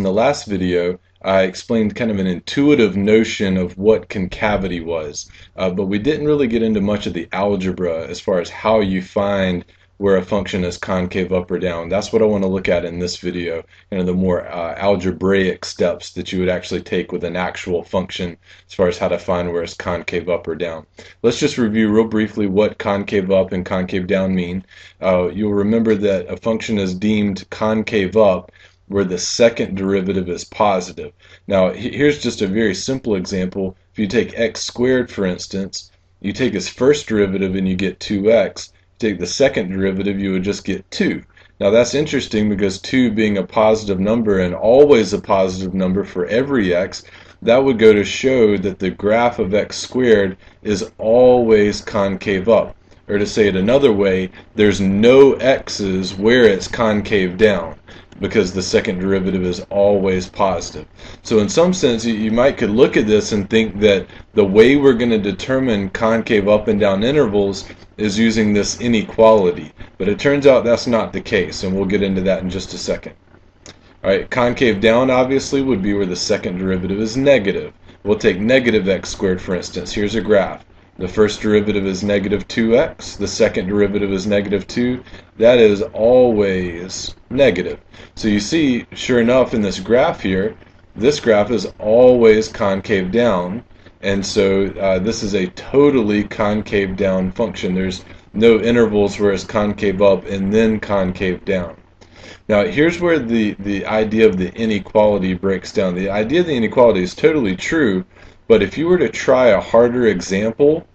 In the last video, I explained kind of an intuitive notion of what concavity was, uh, but we didn't really get into much of the algebra as far as how you find where a function is concave up or down. That's what I want to look at in this video, and the more uh, algebraic steps that you would actually take with an actual function as far as how to find where it's concave up or down. Let's just review real briefly what concave up and concave down mean. Uh, you'll remember that a function is deemed concave up where the second derivative is positive. Now here's just a very simple example. If you take x squared for instance, you take its first derivative and you get 2x take the second derivative, you would just get 2. Now that's interesting because 2 being a positive number and always a positive number for every x, that would go to show that the graph of x squared is always concave up. Or to say it another way, there's no x's where it's concave down because the second derivative is always positive. So in some sense, you, might could look at this and think that the way we're going to determine concave up and down intervals is using this inequality. But it turns out that's not the case, and we'll get into that in just a second. Alright, concave down obviously would be where the second derivative is negative. We'll take negative x squared for instance. Here's a graph. The first derivative is negative 2x. The second derivative is negative 2. That is always negative. So you see, sure enough, in this graph here, this graph is always concave down. And so uh, this is a totally concave down function. There's no intervals where it's concave up and then concave down. Now here's where the, the idea of the inequality breaks down. The idea of the inequality is totally true, but if you were to try a harder example,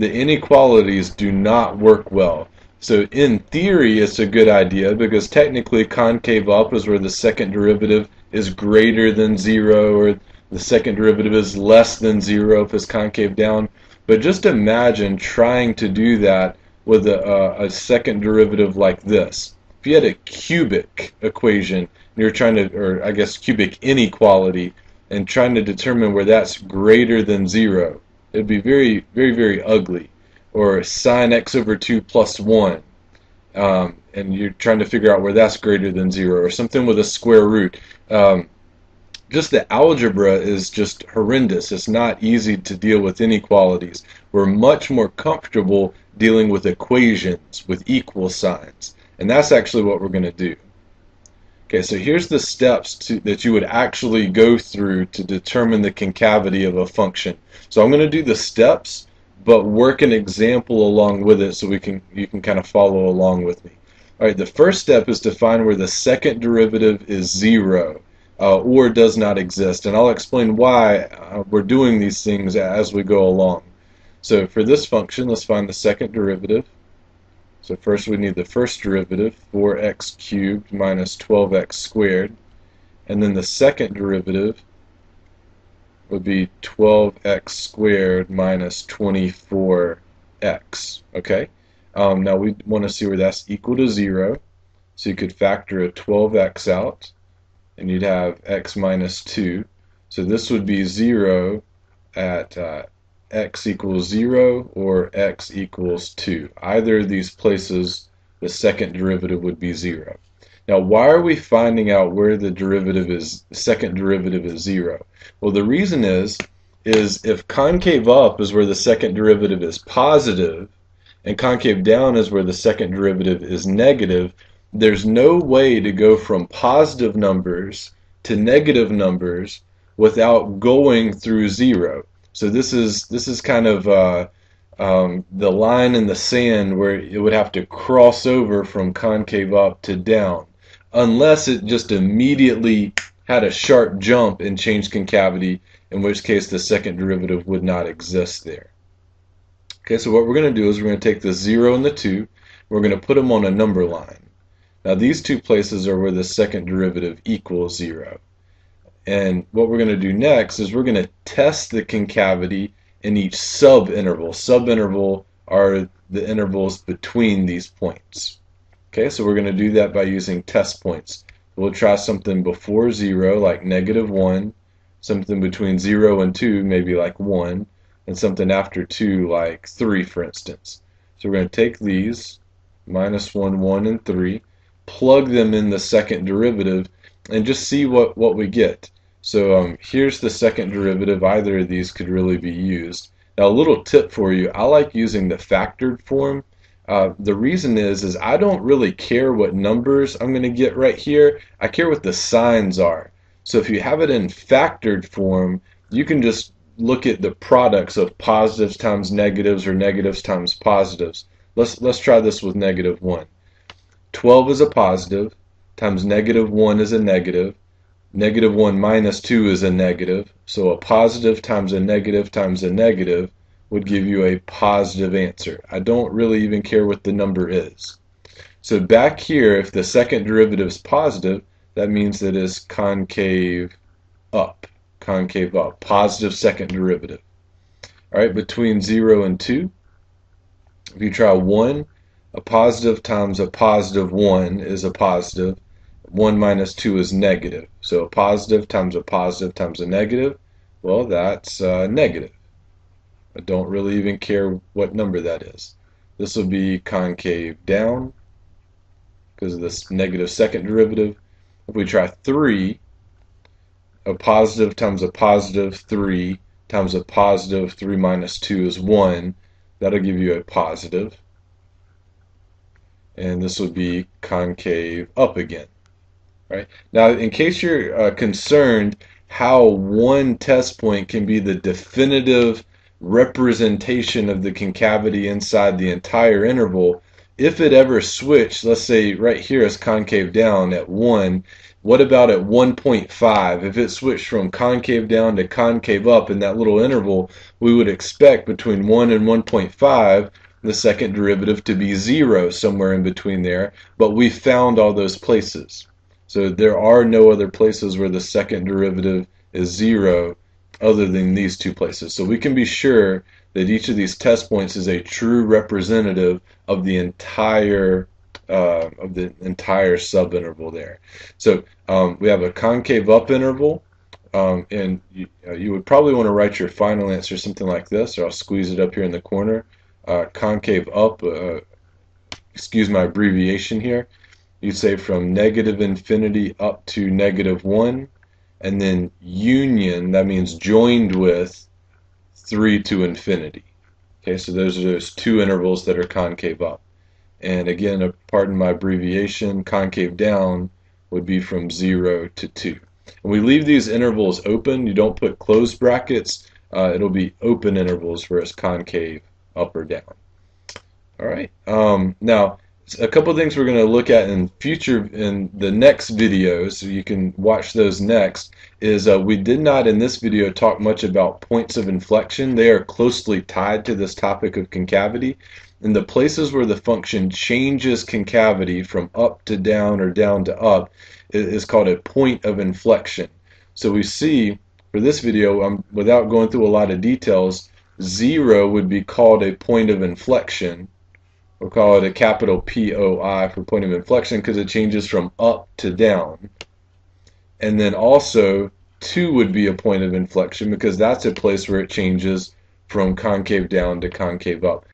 the inequalities do not work well. So in theory, it's a good idea because technically concave up is where the second derivative is greater than zero or the second derivative is less than zero if it's concave down. But just imagine trying to do that with a, a second derivative like this. If you had a cubic equation, and you're trying to, or I guess cubic inequality, and trying to determine where that's greater than zero, it'd be very, very, very ugly. Or sine x over 2 plus 1. Um, and you're trying to figure out where that's greater than 0. Or something with a square root. Um, just the algebra is just horrendous. It's not easy to deal with inequalities. We're much more comfortable dealing with equations with equal signs. And that's actually what we're going to do. Okay, so here's the steps to, that you would actually go through to determine the concavity of a function. So I'm going to do the steps, but work an example along with it so we can you can kind of follow along with me. All right, the first step is to find where the second derivative is zero uh, or does not exist, and I'll explain why uh, we're doing these things as we go along. So for this function, let's find the second derivative. So first we need the first derivative, 4x cubed minus 12x squared. And then the second derivative would be 12x squared minus 24x. Okay? Um, now we want to see where that's equal to 0. So you could factor a 12x out, and you'd have x minus 2. So this would be 0 at uh, x equals 0 or x equals 2. Either of these places, the second derivative would be 0. Now, why are we finding out where the derivative is, second derivative is 0? Well, the reason is, is if concave up is where the second derivative is positive, and concave down is where the second derivative is negative, there's no way to go from positive numbers to negative numbers without going through 0. So this is this is kind of uh, um, the line in the sand where it would have to cross over from concave up to down, unless it just immediately had a sharp jump and changed concavity, in which case the second derivative would not exist there. Okay, so what we're going to do is we're going to take the 0 and the 2, we're going to put them on a number line. Now these two places are where the second derivative equals 0. And what we're going to do next is we're going to test the concavity in each subinterval. Subinterval are the intervals between these points. Okay, so we're going to do that by using test points. We'll try something before 0, like negative 1, something between 0 and 2, maybe like 1, and something after 2, like 3, for instance. So we're going to take these, minus 1, 1, and 3, plug them in the second derivative, and just see what, what we get. So um, here's the second derivative. Either of these could really be used. Now a little tip for you, I like using the factored form. Uh, the reason is, is I don't really care what numbers I'm going to get right here. I care what the signs are. So if you have it in factored form, you can just look at the products of positives times negatives or negatives times positives. Let's, let's try this with negative 1. 12 is a positive, times negative 1 is a negative. negative, negative 1 minus 2 is a negative, so a positive times a negative times a negative would give you a positive answer. I don't really even care what the number is. So back here, if the second derivative is positive, that means that it's concave up, concave up, positive second derivative. All right, between 0 and 2, if you try 1, a positive times a positive 1 is a positive. 1 minus 2 is negative. So a positive times a positive times a negative, well, that's uh, negative. I don't really even care what number that is. This will be concave down because of this negative second derivative. If we try 3, a positive times a positive 3 times a positive 3 minus 2 is 1. That'll give you a positive. And this would be concave up again. Right? Now, in case you're uh, concerned how one test point can be the definitive representation of the concavity inside the entire interval, if it ever switched, let's say right here is concave down at 1, what about at 1.5? If it switched from concave down to concave up in that little interval, we would expect between 1 and 1.5 the second derivative to be 0 somewhere in between there, but we found all those places. So there are no other places where the second derivative is zero other than these two places. So we can be sure that each of these test points is a true representative of the entire uh, of the entire subinterval there. So um, we have a concave up interval, um, and you, uh, you, would probably want to write your final answer something like this, or I'll squeeze it up here in the corner. Uh, concave up, uh, excuse my abbreviation here, you say from negative infinity up to negative 1, and then union, that means joined with 3 to infinity. Okay, so those are those two intervals that are concave up. And again, pardon my abbreviation, concave down would be from 0 to 2. And we leave these intervals open. You don't put closed brackets. Uh, it'll be open intervals where it's concave up or down. All right. Um, now, a couple of things we're going to look at in future in the next videos so you can watch those next is uh, we did not in this video talk much about points of inflection. They are closely tied to this topic of concavity. And the places where the function changes concavity from up to down or down to up is called a point of inflection. So we see for this video um, without going through a lot of details zero would be called a point of inflection We'll call it a capital POI for point of inflection because it changes from up to down. And then also 2 would be a point of inflection because that's a place where it changes from concave down to concave up.